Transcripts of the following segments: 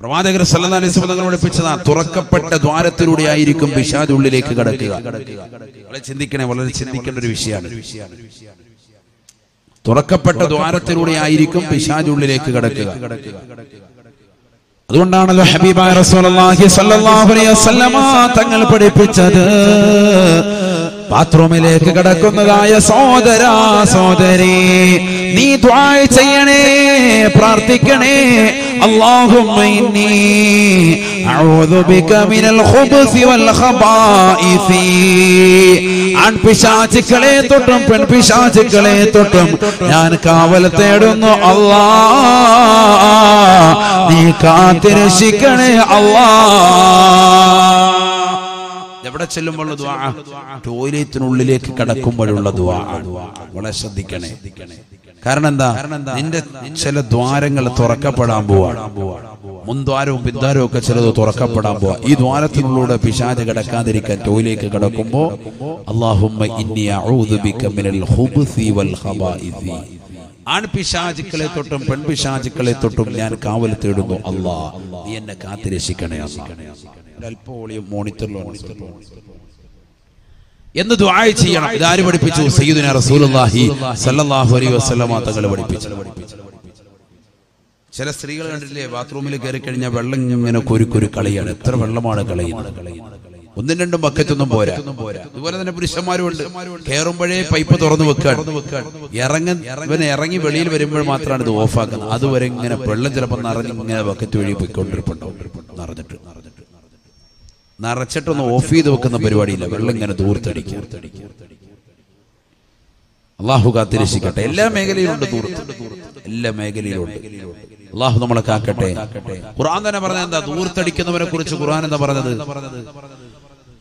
പ്രവാചകർ സല്ലല്ലാഹു അലൈഹി തങ്ങൾ പഠിപ്പിച്ചതാ തുറക്കപ്പെട്ട ദ്വാരത്തിലൂടെ ആയിരിക്കും പിശാദ് ഉള്ളിലേക്ക് കടക്കുക. വളരെ ചിന്തിക്കണേ വളരെ ചിന്തിക്കേണ്ട ഒരു വിഷയമാണ് തുറക്കപ്പെട്ട ദ്വാരത്തിലൂടെ ആയിരിക്കും പിശാദ് ഉള്ളിലേക്ക് കടക്കുക. അതുകൊണ്ടാണല്ലോ ഹബീബായ റസൂലുള്ളാഹി സ്വല്ലല്ലാഹു അലൈഹി വസല്ലമ തങ്ങൾ പഠിപ്പിച്ചത്. ബാത്റൂമിലേക്ക് കടക്കുന്നതായ സഹോദര സഹോദരി നീ ദ്വാ ചെയ്യണേ പ്രാർത്ഥിക്കണേ اللهم إني أعوذ بك من الخبث والخبائث ആൺപിശാചുക്കളെ തൊട്ടും പെൺപിശാചുക്കളെ തൊട്ടും ഞാൻ കാവൽ തേടുന്നു അല്ലാ നീ കാത്തിരക്ഷിക്കണേ അല്ലാ എവിടെ ചെല്ലുമ്പോഴുള്ള ദ്വാ? ടോയ്ലറ്റിനുള്ളിലേക്ക് കടക്കുമ്പോഴുള്ള ദ്വാ. വളരെ ശ്രദ്ധിക്കണേ. കാരണം എന്താ നിന്റെ ചില ദ്വാരങ്ങൾ തുറക്കപ്പെടാൻ പോവാണ് മുൻദ്വാരവും പിന്താരവും ഒക്കെ ചിലത് തുറക്കപ്പെടാൻ പോവാ. ഈ ദ്വാരത്തിനുള്ളിലൂടെ പിശാജ് കിടക്കാതിരിക്കാൻ ടോയിലേക്ക് കിടക്കുമ്പോ അള്ളാഹുമ്മ മിനൽ വൽ ആൺപിശാചുക്കളെ തൊട്ടും പെൺപിശാചുക്കളെ തൊട്ടും ഞാൻ കാവൽ തേടുന്നു. അല്ലാ നീ എന്നെ കാത്തിരക്ഷിക്കണേ മോണിറ്ററിലാണ് എന്ന് ദുആ ചെയ്യണം. ഇതാര് പഠിപ്പിച്ചു? സയ്യിദുന റസൂലുള്ളാഹി സല്ലല്ലാഹു അലൈഹി വസല്ലമ തങ്ങൾ പഠിപ്പിച്ചു. ചില സ്ത്രീകൾ കണ്ടില്ലേ ബാത്റൂമിൽ കയറി കഴിഞ്ഞാൽ വെള്ളം ഇങ്ങനെ കുരുക്കുരു കളിയാണ്. എത്ര വെള്ളമാണ് കളയുന്നത്? ഒന്നും രണ്ടും ബക്കറ്റൊന്നും പോരാ. അതുപോലെ തന്നെ പുരുഷന്മാരും ഉണ്ട് കയറുമ്പോഴേ പൈപ്പ് തുറന്നു വെക്കാൻ. ഇറങ്ങി ഇവൻ ഇറങ്ങി വെളിയിൽ വരുമ്പോൾ മാത്രമാണ് ഇത് ഓഫാക്കുന്നത് അതുവരെ ഇങ്ങനെ വെള്ളം ചിലപ്പോൾ നിറഞ്ഞ് ഇങ്ങനെ ബക്കറ്റ് വഴി പോയിക്കൊണ്ടിരിപ്പുണ്ടാവും. നിറഞ്ഞിട്ട്. നിറച്ചിട്ടൊന്ന് ഓഫ് ചെയ്ത് വെക്കുന്ന പരിപാടിയില്ല. വെള്ളം ഇങ്ങനെ ദൂർത്തടിക്കും. അള്ളാഹു കാത്തിരക്ഷിക്കട്ടെ. എല്ലാ മേഖലയിലുണ്ട് ദൂർത്ത്. എല്ലാ മേഖലയിലുണ്ട്. അള്ളാഹു നമ്മളെ കാക്കട്ടെ. ഖുർആൻ തന്നെ പറഞ്ഞത് എന്താ? ദൂർത്തടിക്കുന്നവരെ കുറിച്ച് ഖുർആൻ എന്താ പറഞ്ഞത്?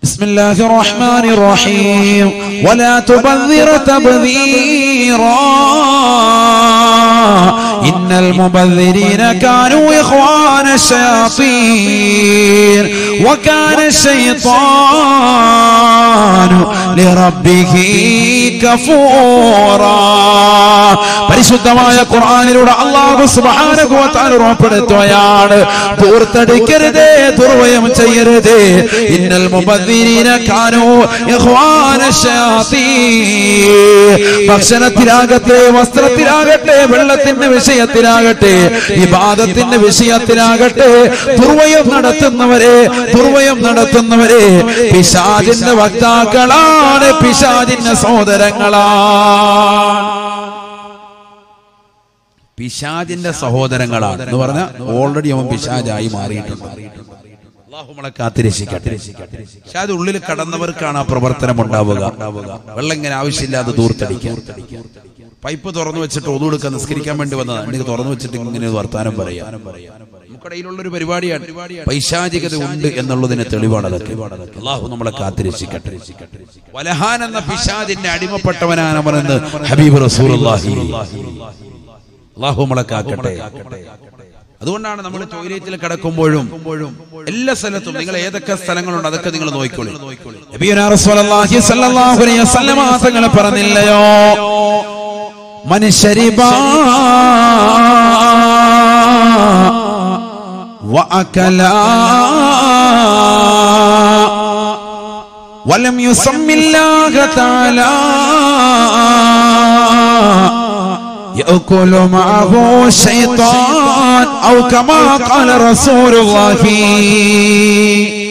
بسم الله الرحمن الرحيم. ولا تبذر تبذيرا. إن المبذرين كانوا إخوان الشياطين وكان الشيطان لربه كفورا പരിശുദ്ധമായ ഖുർആനിലൂടെ അള്ളാഹു സുബ്ഹാനഹു വ തആല ഉറപ്പെടുത്തുകയാണ് ദൂർത്തടിക്കരുതേ ദുർവയം ചെയ്യരുതേ ഇന്നൽ മുബദ്ദിരീന കാനൂ ഇഖ്വാന ശയാത്തീൻ ഭക്ഷണത്തിലാകട്ടെ വസ്ത്രത്തിലാകട്ടെ വെള്ളത്തിന്റെ വിഷയത്തിലാകട്ടെ വിവാദത്തിന്റെ വിഷയത്തിലാകട്ടെ ദുർവയം നടത്തുന്നവരെ ദുർവയം നടത്തുന്നവരെ പിശാചിന്റെ വക്താക്കളാണ് പിശാചിന്റെ സഹോദരങ്ങളാണ് പിശാജിന്റെ സഹോദരങ്ങളാണ് എന്ന് പറഞ്ഞ ഓൾറെഡി അവൻ പിശാജായി മാറിയിട്ടുണ്ട്. അള്ളാഹു നമ്മളെ കാത്തിരക്ഷിക്കട്ടെ. പക്ഷെ അത് ഉള്ളിൽ കടന്നവർക്കാണ് ആ പ്രവർത്തനം ഉണ്ടാവുക. വെള്ളം ഇങ്ങനെ ആവശ്യമില്ലാതെ ദൂർത്തടിക്കാൻ പൈപ്പ് തുറന്നു വെച്ചിട്ട് ഒതുകൊടുക്കാൻ നിസ്കരിക്കാൻ വേണ്ടി വന്നതാണ്. എനിക്ക് തുറന്നു വെച്ചിട്ട് ഇങ്ങനെ വർത്താനം പറയാം. നമുക്കിടയിലുള്ള ഒരു പരിപാടിയാണ്. പൈശാചികത ഉണ്ട് എന്നുള്ളതിന് തെളിവാണ് അതൊക്കെ അള്ളാഹു നമ്മളെ കാത്തിരക്ഷിക്കട്ടെ. വലഹാൻ എന്ന പിശാജിന്റെ അടിമപ്പെട്ടവനാണ് അവനെന്ന് ഹബീബ് റസൂലുള്ളാഹി. അള്ളാഹു നമ്മളെ കാക്കട്ടെ. അതുകൊണ്ടാണ് നമ്മൾ ടോയ്ലറ്റിൽ കിടക്കുമ്പോഴും എല്ലാ സ്ഥലത്തും നിങ്ങൾ ഏതൊക്കെ സ്ഥലങ്ങളുണ്ട് അതൊക്കെ നിങ്ങൾ നോക്കിക്കോളൂ. നബിയുനാ من شرب وأكل ولم يسم الله تعالى يأكل معه الشيطان أو كما قال رسول الله. فيه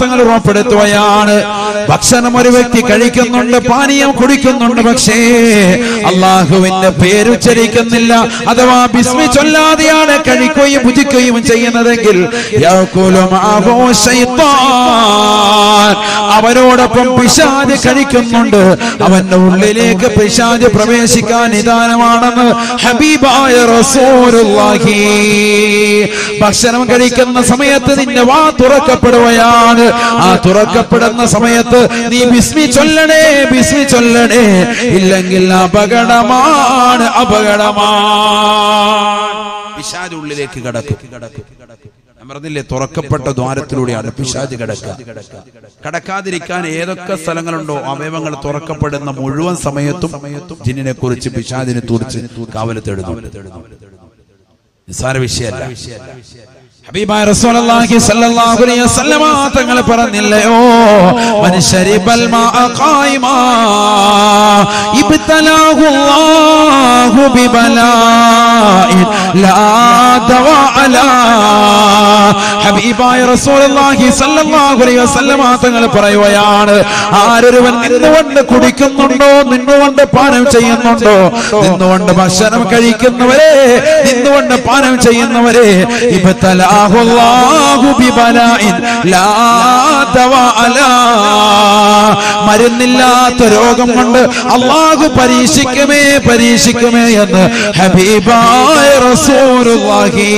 തങ്ങൾ ഭക്ഷണം ഒരു വ്യക്തി കഴിക്കുന്നുണ്ട് പാനീയം കുടിക്കുന്നുണ്ട് പക്ഷേ അള്ളാഹുവിന്റെ പേരുച്ചരിക്കുന്നില്ല അഥവാ ബിസ്മി ചൊല്ലാതെയാണ് കഴിക്കുകയും ഭുജിക്കുകയും ചെയ്യുന്നതെങ്കിൽ അവരോടൊപ്പം പിശാജ് കഴിക്കുന്നുണ്ട്. അവന്റെ ഉള്ളിലേക്ക് പിശാജ് പ്രവേശിക്കാൻ നിദാനമാണെന്ന് ഹബീബായ റസൂലുള്ളാഹി ഭക്ഷണം കഴിക്കുന്ന സമയത്ത് നിന്റെ വാ തുറക്കപ്പെടുകയാണ്. ആ തുറക്കപ്പെടുന്ന സമയത്ത് നീ ബിസ്മി ചൊല്ലണേ ബിസ്മി ചൊല്ലണേ. ഇല്ലെങ്കിൽ അപകടമാണ് അപകടമാണ്. പിശാജ് ഉള്ളിലേക്ക് കടക്കും. പറഞ്ഞില്ലേ തുറക്കപ്പെട്ട ദ്വാരത്തിലൂടെയാണ് പിശാജ് കിടക്കുക. കടക്കാതിരിക്കാൻ ഏതൊക്കെ സ്ഥലങ്ങളുണ്ടോ അവയവങ്ങൾ തുറക്കപ്പെടുന്ന മുഴുവൻ സമയത്തും ജിന്നിനെ കുറിച്ച് പിശാജിനെ തുറച്ച് കാവൽ തേടുന്നു നിസ്സാര വിഷയമല്ല ഹബീബായ റസൂലുള്ളാഹി സ്വല്ലല്ലാഹു അലൈഹി വസല്ലമ തങ്ങൾ പറഞ്ഞില്ലയോ മൻ മാ അലാ. ഹബീബായ റസൂലുള്ളാഹി സ്വല്ലല്ലാഹു അലൈഹി വസല്ലമ തങ്ങൾ പറയുകയാണ് ആരൊരുവൻ നിന്നുകൊണ്ട് കുടിക്കുന്നുണ്ടോ നിന്നുകൊണ്ട് പാനം ചെയ്യുന്നുണ്ടോ? നിന്നുകൊണ്ട് ഭക്ഷണം കഴിക്കുന്നവരെ നിന്നുകൊണ്ട് പാനം ചെയ്യുന്നവരെ ഇബ്തലാഹു അല്ലാഹു ببلاء ലാ دواء മരുന്നില്ലാത്ത രോഗം കൊണ്ട് അള്ളാഹു പരീക്ഷിക്കുമേ പരീക്ഷിക്കുമേ എന്ന് ഹബീബായ റസൂലുള്ളാഹി.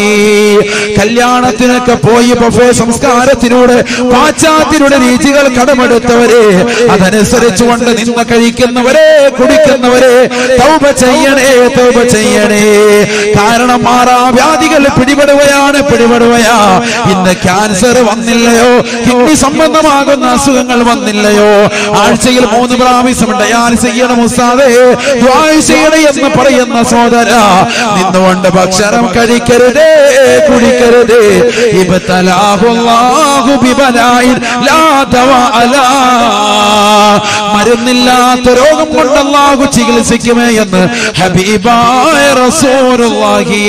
കല്യാണത്തിനൊക്കെ പോയി ബഫേ സംസ്കാരത്തിലൂടെ പാശ്ചാത്യരുടെ രീതികൾ കടമെടുത്തവരെ അതനുസരിച്ചുകൊണ്ട് നിന്ന് കഴിക്കുന്നവരെ കുടിക്കുന്നവരെ തൗബ ചെയ്യണേ തൗബ ചെയ്യണേ. കാരണം മാറാവ്യാധികൾ പിടിപെടുകയാണ് പിടിപെടുകയാ ഇന്ന് ക്യാൻസർ വന്നില്ലയോ? കിഡ്നി സംബന്ധമാകുന്ന അസുഖങ്ങൾ വന്നില്ലയോ? ആഴ്ചയിൽ മൂന്ന് പ്രാവശ്യം ഡയാലിസ് ചെയ്യണം ഉസ്താദേ. ചെയ്യണേ എന്ന് പറയുന്ന സോദര നിന്നുകൊണ്ട് ഭക്ഷണം കഴിക്കരുതേ കുടിക്കരുതേ. മരുന്നില്ലാത്ത രോഗം കൊണ്ട് അല്ലാഹു ചികിത്സിക്കുമേ എന്ന് ഹബീബായ റസൂലുള്ളാഹി.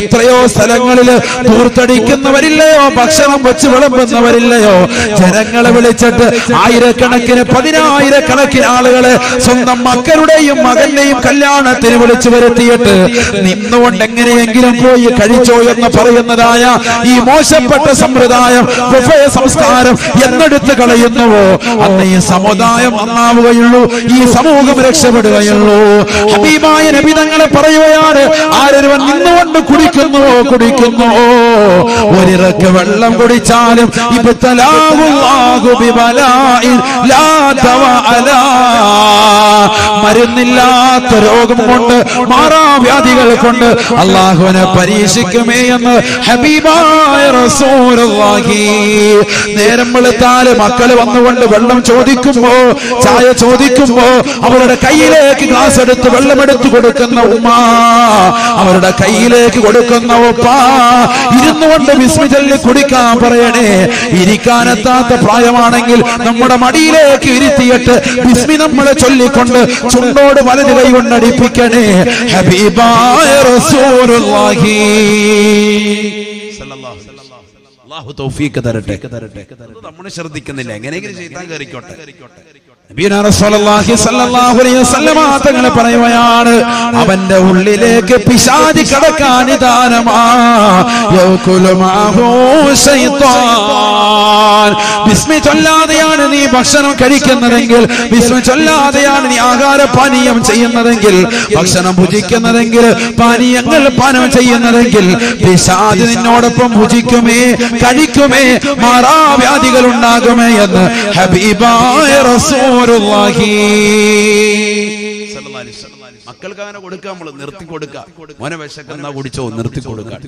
എത്രയോ സ്ഥലങ്ങളിൽ ദൂർത്തടിക്കുന്നവരില്ലയോ ഭക്ഷണം വെച്ച് വിളമ്പുന്നവരില്ലയോ? ജനങ്ങളെ വിളിച്ചിട്ട് ആയിരക്കണക്കിന് പതിനായിരക്കണക്കിന് ആളുകളെ സ്വന്തം മക്കളുടെയും മകന്റെയും കല്യാണത്തിന് വിളിച്ചു വരുത്തിയിട്ട് നിന്നുകൊണ്ട് എങ്ങനെയെങ്കിലും പോയി കഴിച്ചോ എന്ന് പറയുന്നതായ ഈ മോശപ്പെട്ട സമ്പ്രദായം സംസ്കാരം എന്നെടുത്ത് കളയുന്നുവോ? അന്ന് ഈ സമുദായം നന്നാവുകയുള്ളൂ ഈ സമൂഹം രക്ഷപ്പെടുകയുള്ളൂ. ഹബീബായ നബി തങ്ങളെ പറയുകയാണ് ആരൊരുവൻ നിന്നുകൊണ്ട് കുടിക്കുന്നുവോ? കുടിക്കുന്നുവോ ഒരിറക്ക് വെള്ളം കുടിച്ചാലും മരുന്നില്ലാത്ത രോഗം കൊണ്ട് മാറാവ്യാധികൾ കൊണ്ട് അള്ളാഹുവിനെ പരീക്ഷിക്കുമേ എന്ന് ഹബീബായ റസൂലുള്ളാഹി. നേരം വെളുത്താൽ മക്കൾ വന്നുകൊണ്ട് വെള്ളം ചോദിക്കുമ്പോ ചായ ചോദിക്കുമ്പോ അവരുടെ കയ്യിലേക്ക് ഗ്ലാസ് എടുത്ത് വെള്ളമെടുത്ത് കൊടുക്കുന്ന ഉമ്മ അവരുടെ കയ്യിലേക്ക് കൊടുക്കുന്ന ഉപ്പ ഇരുന്നുകൊണ്ട് വിസ്മിതൽ കുടിക്കാൻ പറയണേ. ഇരിക്കാനെത്താത്ത പ്രായമാണെങ്കിൽ നമ്മുടെ മടിയിലേക്ക് ഇരുത്തിയിട്ട് വിസ്മി നമ്മളെ ചൊല്ലിക്കൊണ്ട് ചുണ്ടോട് വലത് കൈ കൊണ്ടടിപ്പിക്കണേ ഹബീബായ റസൂലുള്ളാഹി. അള്ളാഹു തൗഫീക്ക് തരട്ടെ. അത് നമ്മൾ ശ്രദ്ധിക്കുന്നില്ല. എങ്ങനെയെങ്കിലും ചെയ്താൽ കയറിക്കോട്ടെ. തങ്ങൾ പറയുകയാണ് അവന്റെ ഉള്ളിലേക്ക് പിശാചി കടക്കാൻ ചൊല്ലാതെയാണ് നീ ഭക്ഷണം കഴിക്കുന്നതെങ്കിൽ ബിസ്മി ചൊല്ലാതെയാണ് നീ ആഹാര പാനീയം ചെയ്യുന്നതെങ്കിൽ ഭക്ഷണം ഭുജിക്കുന്നതെങ്കിൽ പാനീയങ്ങൾ പാനം ചെയ്യുന്നതെങ്കിൽ പിശാജ് നിന്നോടൊപ്പം ഭുജിക്കുമേ കഴിക്കുമേ മാറാവ്യാധികൾ ഉണ്ടാകുമേ എന്ന് ഹബീബായ റസൂലുള്ളാഹി മക്കൾക്ക് അങ്ങനെ കൊടുക്കാൻ നമ്മൾ നിർത്തി കൊടുക്കാം. മോനെ വിശക്കുന്ന കുടിച്ചോ നിർത്തി കൊടുക്കാം.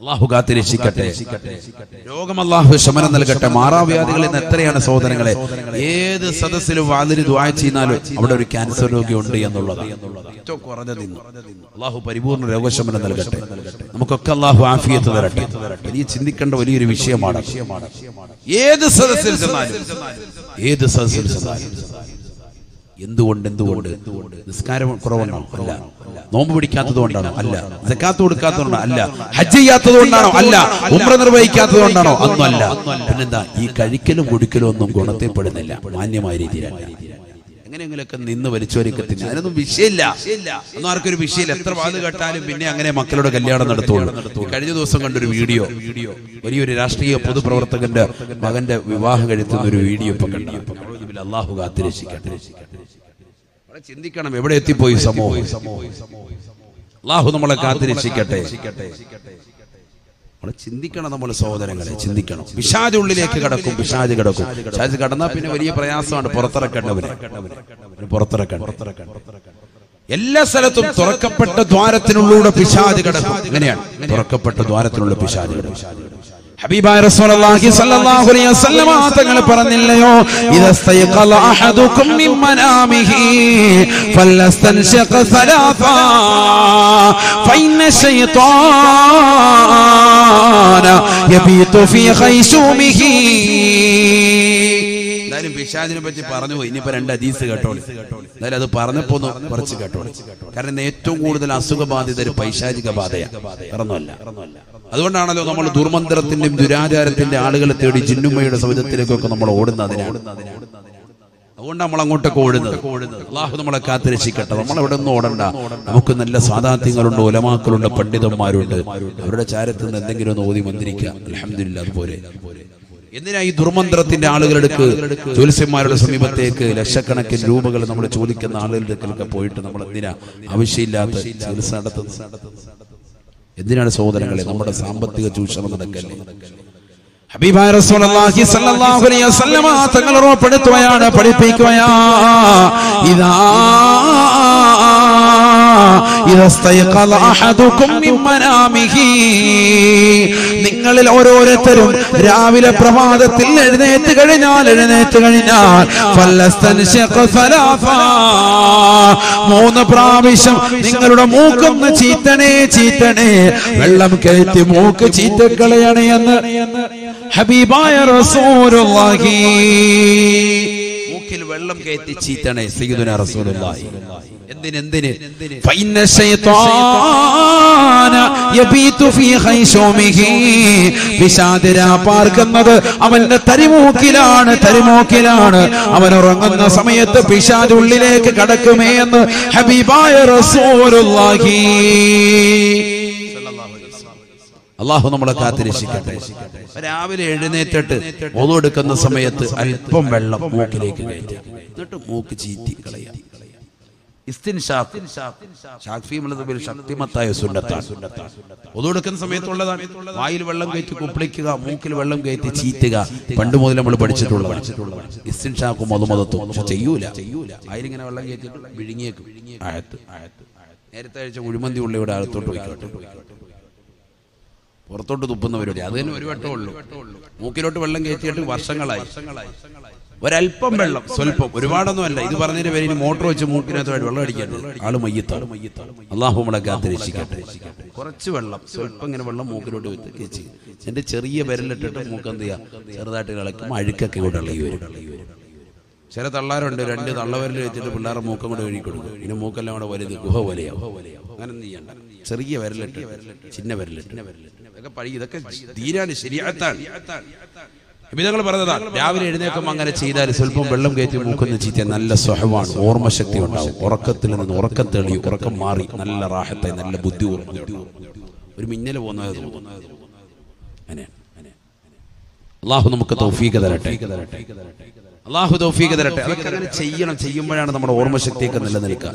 അള്ളാഹു കാത്തി രക്ഷിക്കട്ടെ. രോഗം അള്ളാഹു ശമനം നൽകട്ടെ. മാറാവ്യാധികളിൽ നിന്ന് എത്രയാണ് സഹോദരങ്ങളെ? ഏത് സദസ്സിലും വാതിരി ദ്വായ ചെയ്യുന്നാലും അവിടെ ഒരു ക്യാൻസർ രോഗി ഉണ്ട് എന്നുള്ളത് അള്ളാഹു പരിപൂർണ രോഗശമനം നൽകട്ടെ. നമുക്കൊക്കെ അള്ളാഹു ആഫിയത്ത് തരട്ടെ. ഇനി ചിന്തിക്കേണ്ട വലിയൊരു വിഷയമാണ്. ഏത് സദസ്സിൽ ഏത് സദസ്സിൽ എന്തുകൊണ്ട് എന്തുകൊണ്ട്? നിസ്കാരം കുറവാണോ അല്ല. നോമ്പ് പിടിക്കാത്തത് കൊണ്ടാണോ അല്ല. ജക്കാത്ത് കൊടുക്കാത്തതുകൊണ്ടാണോ? അല്ല. ഹജ്ജ് ചെയ്യാത്തത് കൊണ്ടാണോ അല്ല. ഉമ്ര നിർവഹിക്കാത്തത് കൊണ്ടാണോ അതൊന്നും അല്ല പിന്നെന്താ? ഈ കഴിക്കലും കുടിക്കലും ഒന്നും ഗുണത്തെപ്പെടുന്നില്ല മാന്യമായ രീതിയിലല്ല. എങ്ങനെയെങ്കിലൊക്കെ നിന്ന് വലിച്ചോരിക്കെ തിന്നെ അതിനൊന്നും വിഷയമില്ല. ഒന്നും ആർക്കൊരു വിഷയമില്ല. എത്ര വാത് കേട്ടാലും പിന്നെ അങ്ങനെ മക്കളുടെ കല്യാണം നടത്തുകയാണ് കഴിഞ്ഞ ദിവസം കണ്ടൊരു വീഡിയോ. വീഡിയോ വലിയൊരു രാഷ്ട്രീയ പൊതുപ്രവർത്തകന്റെ മകന്റെ വിവാഹം കഴിക്കുന്ന ഒരു വീഡിയോ ഇപ്പൊ കണ്ടു. അള്ളാഹു കാത്തിരക്ഷിക്കട്ടെ ചിന്തിക്കണം എവിടെ എത്തിപ്പോയി സമൂഹം. അള്ളാഹു നമ്മളെ കാത്തിരക്ഷിക്കട്ടെ. നമ്മളെ ചിന്തിക്കണം നമ്മൾ സഹോദരങ്ങളെ ചിന്തിക്കണം. പിശാജ് ഉള്ളിലേക്ക് കിടക്കും പിശാജ് കിടക്കും. പിശാജ് കടന്നാൽ പിന്നെ വലിയ പ്രയാസമാണ് പുറത്തിറക്കേണ്ടവന്. പുറത്തിറക്കണം എല്ലാ സ്ഥലത്തും തുറക്കപ്പെട്ട ദ്വാരത്തിനുള്ളിലൂടെ പിശാജ് കിടക്കും. അങ്ങനെയാണ് തുറക്കപ്പെട്ട ദ്വാരത്തിനുള്ള പിശാജ് കിടക്കും. ഹബീബായ റസൂലുള്ളാഹി സ്വല്ലല്ലാഹു അലൈഹി വസല്ലമ തങ്ങൾ പറഞ്ഞില്ലയോ ഇദസ്തൈഖല അഹദുക്കും മിൻ മനാമിഹി ഫലസ്തൻശഖ സലാസ ഫഇന്ന ശൈത്താന യബീതു ഫീ ഖൈശൂമിഹി എന്തായാലും പിശാചിനെ പറ്റി പറഞ്ഞു പോയി. ഇനിയിപ്പോ രണ്ട് അതീസ് കേട്ടോളി. എന്തായാലും അത് പറഞ്ഞപ്പോ കുറച്ച് കേട്ടോളി. കാരണം ഏറ്റവും കൂടുതൽ അസുഖബാധിത ഒരു പൈശാചിക ബാധയാണ്. അതുകൊണ്ടാണല്ലോ നമ്മൾ ദുർമന്ത്രത്തിന്റെയും ദുരാചാരത്തിന്റെ ആളുകളെ തേടി ജിന്നുമ്മയുടെ സൗജത്തിലേക്കൊക്കെ നമ്മൾ ഓടുന്നതിനാണ്. അതുകൊണ്ട് നമ്മൾ അങ്ങോട്ടൊക്കെ ഓടുന്നത്. അള്ളാഹു നമ്മളെ കാത്തിരക്ഷിക്കട്ടെ. നമ്മൾ എവിടെ ഒന്നും ഓടണ്ട. നമുക്ക് നല്ല സ്വാതാത്യങ്ങളുണ്ട് ഒലമാക്കളുണ്ട് പണ്ഡിതന്മാരുണ്ട്. അവരുടെ ചാരത്തിൽ നിന്ന് എന്തെങ്കിലും ഒന്ന് ഓതി മന്ത്രിക്കുക. അലഹമില്ല അതുപോലെ. എന്തിനാ ഈ ദുർമന്ത്രത്തിന്റെ ആളുകളെടുക്ക്? ജ്യോത്സ്യന്മാരുടെ സമീപത്തേക്ക് ലക്ഷക്കണക്കിന് രൂപകൾ നമ്മൾ ചോദിക്കുന്ന ആളുകളുടെ അടുക്കലൊക്കെ പോയിട്ട് നമ്മൾ എന്തിനാ ആവശ്യമില്ലാത്ത ചികിത്സ നടത്തുന്നത്? എന്തിനാണ് സഹോദരങ്ങളെ നമ്മുടെ സാമ്പത്തിക ചൂഷണം നടക്കല്ലേ? തങ്ങൾ ഉറപ്പെടുത്തുകയാണ് പഠിപ്പിക്കുകയാ ഇതാ നിങ്ങളിൽ ഓരോരുത്തരും രാവിലെ പ്രഭാതത്തിൽ എഴുന്നേറ്റ് കഴിഞ്ഞാൽ എഴുന്നേറ്റ് കഴിഞ്ഞാൽ മൂന്ന് പ്രാവശ്യം നിങ്ങളുടെ മൂക്കൊന്ന് ചീത്തണേ ചീത്തണേ. വെള്ളം കയറ്റി മൂക്ക് ചീറ്റക്കളയണേ എന്ന് ഹബീബായ റസൂലുള്ളാഹി. മൂക്കിൽ വെള്ളം കയറ്റി ചീത്തണേ സയ്യിദുന റസൂലുള്ളാഹി. എന്തിനെന്തിന് പാർക്കുന്നത് അവന്റെ തരിമൂക്കിലാണ് തരിമൂക്കിലാണ് അവൻ ഉറങ്ങുന്ന സമയത്ത് പിശാദ് ഉള്ളിലേക്ക് കടക്കുമേ എന്ന് ഹബീബായ റസൂലുള്ളാഹി. അള്ളാഹു നമ്മളെ കാത്തിരക്ഷിക്കട്ടെ രാവിലെ എഴുന്നേറ്റിട്ട് ഒതു എടുക്കുന്ന സമയത്ത് അല്പം വെള്ളം മൂക്കിലേക്ക് കയറ്റി എന്നിട്ട് മൂക്ക് ചീറ്റി കളയുക ശക്തിമത്തായ സുന്നത്താണ്. ഒതുവെടുക്കുന്ന സമയത്തുള്ളതാണ്. വായിൽ വെള്ളം കയറ്റി കുപ്പിളിക്കുക മൂക്കിൽ വെള്ളം കയറ്റി ചീറ്റുക. പണ്ട് മുതൽ നമ്മൾ പഠിച്ചിട്ടുള്ളതാണ് ഇസ്തിൻഷാക്കും മധുമതത്തും ചെയ്യൂല ചെയ്യൂല. വായിലിങ്ങനെ വെള്ളം കയറ്റി വിഴുങ്ങിയേക്കും. ആയത്ത്. നേരത്തെ അഴിച്ച കുഴിമന്തി ഉള്ളിയുടെ അകത്തോട്ട് പോയിക്കോട്ടെ പുറത്തോട്ട് തുപ്പുന്ന അത് തന്നെ ഒരു വട്ടമേ ഉള്ളൂ. മൂക്കിലോട്ട് വെള്ളം കയറ്റിയിട്ട് വർഷങ്ങളായി. ഒരല്പം വെള്ളം. സ്വല്പം. ഒരുപാടൊന്നും അല്ല ഇത് പറഞ്ഞതിന്റെ പേര് മോട്ടോർ വെച്ച് മൂക്കിനകത്ത് വെള്ളം അടിക്കട്ടെ ആൾ മയ്യത്താണ് അള്ളാഹു നമ്മളെ കാത്തിരക്ഷിക്കട്ടെ. കുറച്ച് വെള്ളം. സ്വല്പം ഇങ്ങനെ വെള്ളം മൂക്കിലോട്ട് വെച്ച് കേച്ചി എന്റെ ചെറിയ വിരലിട്ടിട്ട് മൂക്ക് എന്ത് ചെയ്യാം? ചെറുതായിട്ട് കളിക്കും അഴുക്കൊക്കെ ഇവിടെ ഇളകി വരും. ചില തള്ളാരുണ്ട്. രണ്ട് തള്ളവരിൽ വെച്ചിട്ട് പിള്ളേരെ മൂക്കം കൂടെ ഒഴുകി കൊടുക്കും. പിന്നെ മൂക്കെല്ലാം കൂടെ വലുത് ഗുഹ പോലെയാവും. അങ്ങനെ എന്ത് ചെയ്യണ്ട. ചെറിയ വിരലിട്ട് ചിന്ന വിരലിട്ട് ഇതൊക്കെ പഴി ഇതൊക്കെ തീരാണ് ശരിയാത്താണ് വിധങ്ങൾ പറഞ്ഞതാണ് രാവിലെ എഴുന്നേക്കുമ്പോൾ അങ്ങനെ ചെയ്താൽ സ്വല്പം വെള്ളം കയറ്റി മൂക്കുന്ന ചീത്ത നല്ല സ്വഹമാണ് ഓർമ്മശക്തി ഉണ്ടാവും. ഉറക്കത്തിൽ നിന്ന് ഉറക്കം തെളി ഉറക്കം മാറി നല്ല റാഹത്തായി നല്ല ബുദ്ധി ഒരു മിന്നൽ അങ്ങനെ. അള്ളാഹു നമുക്ക് തൗഫീഖ് തരട്ടെ. അള്ളാഹു തൗഫീഖ് തരട്ടെ. അതൊക്കെ അങ്ങനെ ചെയ്യണം ചെയ്യുമ്പോഴാണ് നമ്മുടെ ഓർമ്മശക്തിയൊക്കെ നിലനിൽക്കുക.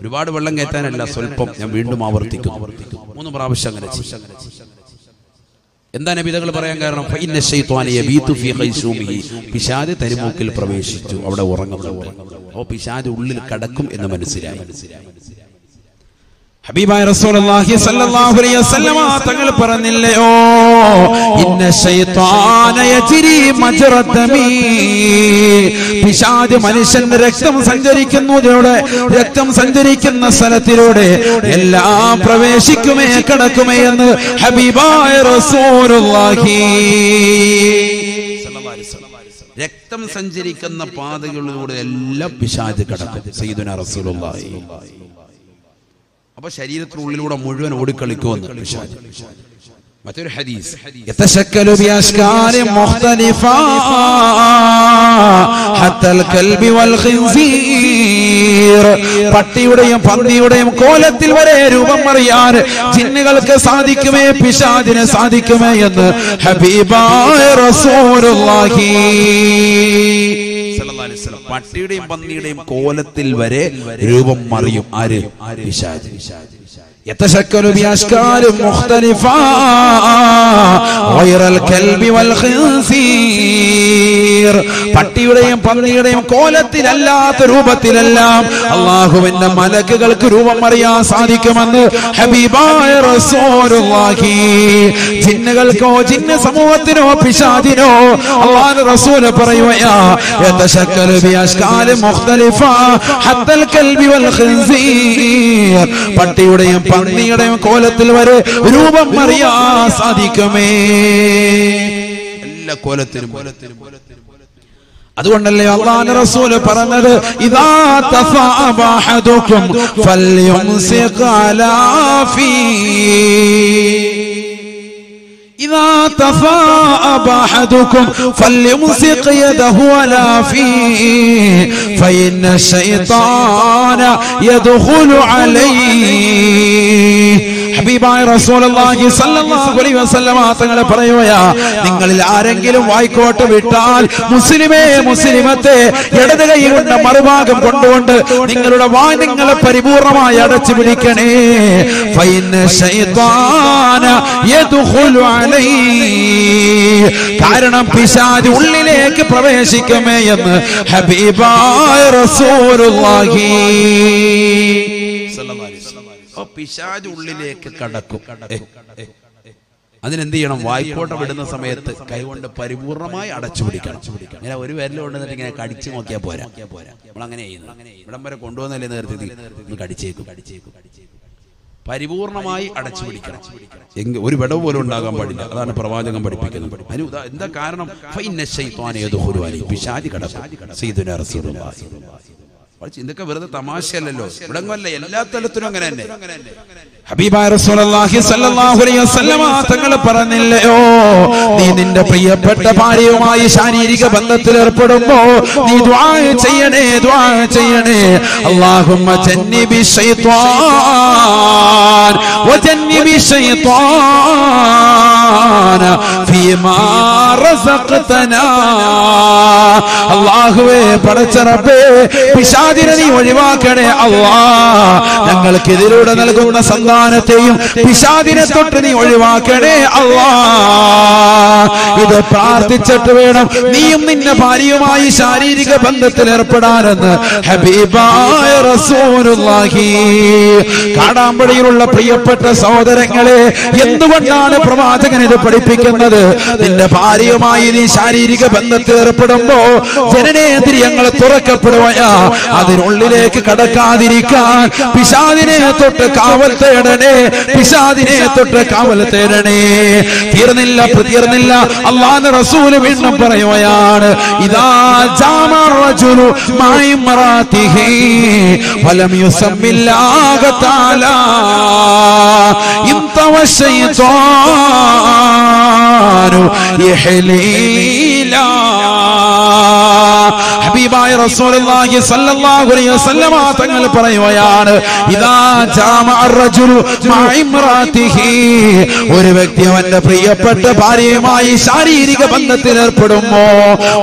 ഒരുപാട് വെള്ളം കയറ്റാനല്ല സ്വല്പം ഞാൻ വീണ്ടും ആവർത്തിക്കും മൂന്ന് പ്രാവശ്യം അങ്ങനെ ചെയ്യും. എന്താ നബിതകൾ പറയാൻ കാരണം? പിശാച് തരിമൂക്കിൽ പ്രവേശിച്ചു. അവിടെ ഉറങ്ങുന്നുണ്ട്. ഓ പിശാദ് ഉള്ളിൽ കടക്കും എന്ന് മനസ്സിലായി. ഹബീബായ റസൂലുള്ളാഹി അലൈഹി തങ്ങൾ പറഞ്ഞില്ലയോ ഇന്ന മനുഷ്യന്റെ രക്തം രക്തം സഞ്ചരിക്കുന്ന സ്ഥലത്തിലൂടെ എല്ലാം പ്രവേശിക്കുമേ കടക്കുമേ എന്ന് ഹബീബായ റസൂലുള്ളാഹി രക്തം സഞ്ചരിക്കുന്ന പാതകളിലൂടെ എല്ലാം പിശാച് കടക്കും സയ്യിദുന റസൂലുള്ളാഹി. അപ്പൊ ശരീരത്തിനുള്ളിലൂടെ മുഴുവൻ ഓടിക്കളിക്കുമെന്ന് പിശാച് മറ്റൊരു ഹദീസ് يتشكل بأشكال مختلفة حتى الكلب والخنزير പട്ടിയുടെയും പന്നിയുടെയും കോലത്തിൽ വരെ രൂപം അറിയാൻ ജിന്നുകൾക്ക് സാധിക്കുമേ പിശാദിന് സാധിക്കുമേ എന്ന് ഹബീബായ റസൂലുള്ളാഹി സല്ലല്ലാഹു അലൈഹി വസല്ലം. പട്ടിയുടെയും പന്നിയുടെയും കോലത്തിൽ വരെ രൂപം മറിയും ആര് പിശാച് يتشكل بأشكال مختلفة غير الكلب والخنزير ഖൻസീർ പട്ടിയുടെയും പന്നിയുടെയും കോലത്തിലല്ലാത്ത രൂപത്തിലെല്ലാം അള്ളാഹുവിന്റെ മലക്കുകൾക്ക് രൂപം അറിയാൻ സാധിക്കുമെന്ന് ഹബീബായ ജിന്നുകൾക്കോ ജിന്ന സമൂഹത്തിനോ പിശാദിനോ പട്ടിയുടെയും പന്നിയുടെയും കോലത്തിൽ വരെ രൂപം അറിയാൻ സാധിക്കുമേ. എല്ലാ കോലത്തിലും. അതുകൊണ്ടല്ലേ അള്ളാഹു റസൂൽ പറഞ്ഞത് ഇദാ തഫഅബഹദുകും ഫൽയുംസിഖ് അലാ ഫീ ഇദാ തഫഅബഹദുകും ഫൽയുംസിഖ് യദഹു അലാ ഫീ ഫഇന്ന ശൈത്താന യദ്ഖുലു അലൈഹി ഹബീബായ റസൂലുള്ളാഹി സ്വല്ലല്ലാഹു അലൈഹി വസല്ലമ തങ്ങളെ പറയുകയാ നിങ്ങളിൽ ആരെങ്കിലും വായിക്കോട്ട് വിട്ടാൽ മുസ്ലിമേ മുസ്ലിമത്തെ ഇടത് കൈ കൊണ്ട് മറുഭാഗം കൊണ്ടുകൊണ്ട് നിങ്ങളുടെ വായ് നിങ്ങളെ പരിപൂർണമായി അടച്ചു പിടിക്കണേ. കാരണം പിശാച് ഉള്ളിലേക്ക് പ്രവേശിക്കുമേ എന്ന് ഹബീബായ റസൂലുള്ളാഹി. പിശാജ് ഉള്ളിലേക്ക് കടക്കും. അതിനെന്ത് ചെയ്യണം? വായ്പോട്ട വിടുന്ന സമയത്ത് കൈകൊണ്ട് പരിപൂർണമായി അടച്ചു പിടിക്കണം. ഇങ്ങനെ ഒരു വിരൽ കൊണ്ടുവന്നിട്ട് ഇങ്ങനെ കടിച്ചു നോക്കിയാൽ പോരാ. നമ്മൾ അങ്ങനെ ചെയ്യുന്നു. ഇവിടം വരെ കൊണ്ടുവന്നല്ലേ നേരത്തെ കടിച്ചേക്കും. കടിച്ചേക്കും പരിപൂർണമായി അടച്ചു പിടിക്കണം. എങ്കിൽ ഒരു വിടവ് പോലും ഉണ്ടാകാൻ പാടില്ല. അതാണ് പ്രവാചകം പഠിപ്പിക്കുന്നത്. അതിന് എന്താ കാരണം. പിശാച് കടക്കും. ഇതൊക്കെ വെറുതെ തമാശയല്ലല്ലോ. ഇവിടങ്ങല്ല എല്ലാ തലത്തിലും അങ്ങനെ തന്നെ. തങ്ങൾ പറഞ്ഞില്ലയോ നീ നിന്റെ പ്രിയപ്പെട്ട ഭാര്യയുമായി ശാരീരിക ബന്ധത്തിൽ ഏർപ്പെടുമ്പോ നീ ചെയ്യണേ ചെയ്യണേ. അല്ലാഹുമ്മ ജന്നിബി ശൈത്വാൻ. വജന്നിബി ശൈത്വാന ഫീമാ റസഖ്തനാ. അല്ലാഹുവേ പടച്ച റബ്ബേ പിശാചിനെ നീ ഒഴിവാക്കണേ അല്ലാ ഞങ്ങൾക്ക് ഇതിലൂടെ നൽകുന്ന സന്താനത്തെയും പിശാദിനെ തൊട്ട് നീ ഒഴിവാക്കണേ അല്ലാ ഇത് പ്രാർത്ഥിച്ചിട്ട് വേണം നീയും നിന്റെ ഭാര്യയുമായി ശാരീരിക ബന്ധത്തിൽ ഏർപ്പെടാനെന്ന്. ഹബീബായ റസൂലുള്ളാഹി. കാടാമ്പടിയിലുള്ള പ്രിയപ്പെട്ട സഹോദരങ്ങളെ എന്തുകൊണ്ടാണ് പ്രവാചകൻ ഇത് പഠിപ്പിക്കുന്നത്? നിന്റെ ഭാര്യയുമായി നീ ശാരീരിക ബന്ധത്തിൽ ഏർപ്പെടുമ്പോ ജനനേന്ദ്രിയങ്ങൾ തുറക്കപ്പെടുവയ അതിനുള്ളിലേക്ക് കടക്കാതിരിക്കാൻ പിശാദിനെ തൊട്ട് കാവൽ തേടണേ പിശാദിനെ തൊട്ട് കാവൽ തേടണേ. തീർന്നില്ല തീർന്നില്ല അള്ളാഹ് റസൂൽ വീണ്ടും പറയുകയാണ് ഇതാ ജാമ റജുലു മഅ ഇംറാതിഹി വലം യുസമ്മില്ലാഹ തആല. ഇൻതവ ശൈത്വാനു യഹ്ലീലാ ഹബീബായ റസൂലുള്ളാഹി സ്വല്ലല്ലാഹു അലൈഹി വസല്ലമ തങ്ങൾ പറയുകയാണ് ഇദാ ജാമ അർറജുലു മാ ഇംറാതിഹി ഒരു വ്യക്തി അവന്റെ പ്രിയപ്പെട്ട ഭാര്യയുമായി ശാരീരിക ബന്ധത്തിൽ ഏർപ്പെടുമോ?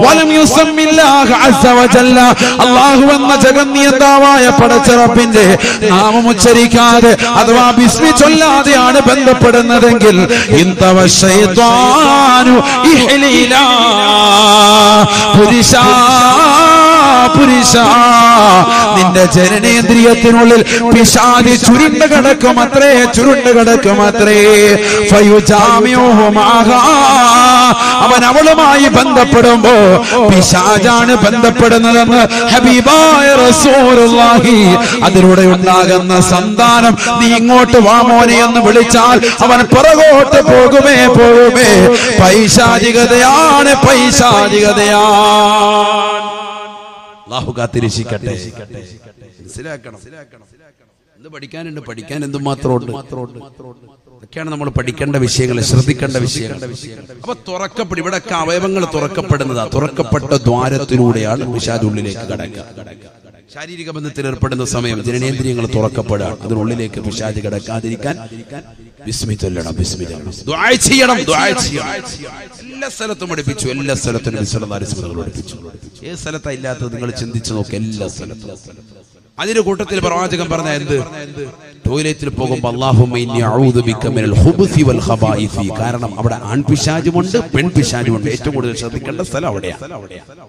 വലം യുസമ്മില്ലാഹ അസ്സ വജല്ല. അല്ലാഹു എന്ന ജഗന്നിയന്താവായ പടച്ചറപ്പിന്റെ നാമം ഉച്ചരിക്കാതെ അഥവാ ബിസ്മി ചൊല്ലാതെയാണ് ബന്ധപ്പെടുന്നതെങ്കിൽ ഇന്തവ ശൈത്വാനു ഇഹ്ലീലാ. പുരുഷ 啊。പുരുഷ നിന്റെ ജനനേന്ദ്രിയത്തിനുള്ളിൽ പിശാദി ചുരുണ്ട് കിടക്കും അത്രേ ചുരുണ്ട് കിടക്കും അത്രേ അവൻ അവളുമായി ബന്ധപ്പെടുമ്പോ പിശാജാണ് ബന്ധപ്പെടുന്നതെന്ന് ഹബീബായ റസൂലുള്ളാഹി അതിലൂടെ ഉണ്ടാകുന്ന സന്താനം. നീ ഇങ്ങോട്ട് വാമോനെ എന്ന് വിളിച്ചാൽ അവൻ പുറകോട്ട് പോകുമേ പോകുമേ. പൈശാചികതയാണ് പൈശാചികതയാണ്. അള്ളാഹു കാത്തിരിക്കട്ടെ മനസ്സിലാക്കണം. എന്ത് പഠിക്കാനുണ്ട്? പഠിക്കാൻ എന്തുമാത്രമുണ്ട്? ഇതൊക്കെയാണ് നമ്മൾ പഠിക്കേണ്ട വിഷയങ്ങൾ ശ്രദ്ധിക്കേണ്ട വിഷയങ്ങൾ. അപ്പൊ തുറക്കപ്പെടും. ഇവിടെയൊക്കെ അവയവങ്ങൾ തുറക്കപ്പെടുന്നതാ. തുറക്കപ്പെട്ട ദ്വാരത്തിലൂടെയാണ് പിശാച് ഉള്ളിലേക്ക് കടക്കുക. ശാരീരിക ബന്ധത്തിൽ ഏർപ്പെടുന്ന സമയം ജനനേന്ദ്രിയങ്ങൾ തുറക്കപ്പെടുക അതിനുള്ളിലേക്ക് പിശാജ് കിടക്കാതിരിക്കാൻ ചൊല്ലണം ദുആ ചെയ്യണം ദുആ ചെയ്യണം. എല്ലാ സ്ഥലത്തും പഠിപ്പിച്ചു എല്ലാ സ്ഥലത്തും നബി സല്ലല്ലാഹു അലൈഹി വസല്ലം പഠിപ്പിച്ചു. ഏത് സ്ഥലത്താ ഇല്ലാത്തത് നിങ്ങൾ ചിന്തിച്ചു നോക്ക് എല്ലാ സ്ഥലത്തും. അതിന്റെ കൂട്ടത്തിൽ പ്രവാചകൻ പറഞ്ഞ എന്ത്? ടോയ്ലറ്റിൽ പോകുമ്പോൾ ഖബായിസി. കാരണം അവിടെ ആൺപിശാചുമുണ്ട് പെൺപിശാചുമുണ്ട്. ഏറ്റവും കൂടുതൽ ശ്രദ്ധിക്കേണ്ട സ്ഥലം അവിടെയാണ്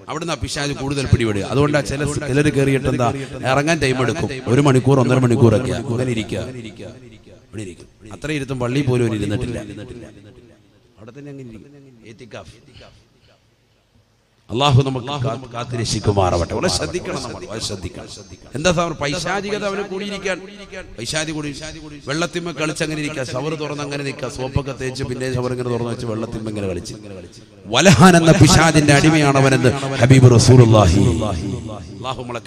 അവിടുന്ന് ആ പിശാജ് കൂടുതൽ പിടിപെടുക. അതുകൊണ്ട് ചില ചിലർ കയറിയിട്ട് എന്താ? ഇറങ്ങാൻ ടൈം എടുക്കും. ഒരു മണിക്കൂർ ഒന്നര മണിക്കൂറൊക്കെ അങ്ങനെ ഇരിക്കുക. ഇവിടെ ഇരിക്കും അത്ര ഇരുത്തും പള്ളി പോലും ഇരുന്നിട്ടില്ല. അവിടെ തന്നെ അങ്ങനെ ഇരിക്കും. ഏത്തിക്കാഫ്. അള്ളാഹു നമുക്ക് കാത്തിരക്ഷിക്കുമാറാവട്ടെ. വളരെ ശ്രദ്ധിക്കണം നമ്മൾ ശ്രദ്ധിക്കണം. എന്താ സാർ പൈശാചികത അവന് കൂടിയിരിക്കാൻ? പൈശാചി കൂടി വെള്ളത്തിമ്മ കളിച്ച് അങ്ങനെ ഇരിക്കുക സവർ തുറന്ന് അങ്ങനെ നിൽക്കുക സോപ്പൊക്കെ തേച്ച് പിന്നെ സവർ ഇങ്ങനെ തുറന്ന് വെച്ച് വെള്ളത്തിമ്മ ഇങ്ങനെ കളിച്ച്. വലഹാൻ എന്ന പിശാദിന്റെ അടിമയാണ് അവനെന്ന് ഹബീബ് റസൂലുള്ളാഹി. നമ്മളെ